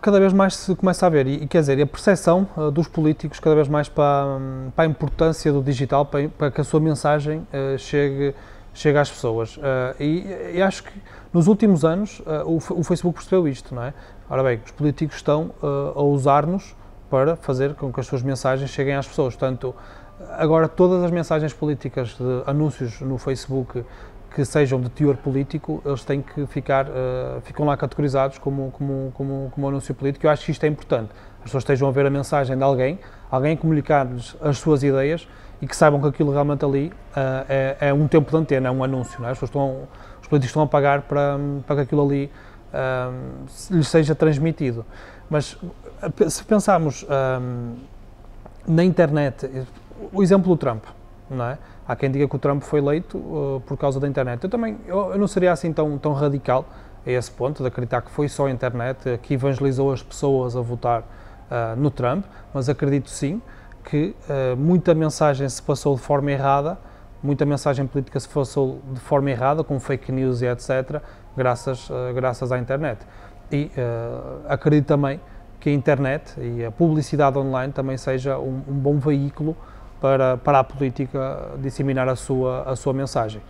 cada vez mais se começa a ver, e, quer dizer, a percepção uh, dos políticos cada vez mais para, para a importância do digital, para, que a sua mensagem uh, chegue, chegue às pessoas. Uh, e, e, acho que nos últimos anos o, o, Facebook percebeu isto, não é? Ora bem, os políticos estão a usar-nos para fazer com que as suas mensagens cheguem às pessoas. Portanto, agora todas as mensagens políticas de anúncios no Facebook que sejam de teor político, eles têm que ficar, uh, ficam lá categorizados como, como, como, como anúncio político. Eu acho que isto é importante. As pessoas estejam a ver a mensagem de alguém, alguém comunicar-lhes as suas ideias e que saibam que aquilo realmente ali uh, é, é, um tempo de antena, é um anúncio. Não é? As pessoas estão, os políticos estão a pagar para, para que aquilo ali uh, lhes seja transmitido. Mas se pensarmos na internet, o exemplo do Trump, não é? Há quem diga que o Trump foi eleito uh, por causa da internet. Eu também eu, eu, não seria assim tão, tão radical a esse ponto, de acreditar que foi só a internet que evangelizou as pessoas a votar uh, no Trump, mas acredito sim que uh, muita mensagem se passou de forma errada, muita mensagem política se passou de forma errada, com fake news e etc., graças, graças à internet. E acredito também que a internet e a publicidade online também seja um, um bom veículo para, para a política disseminar a sua, a sua mensagem.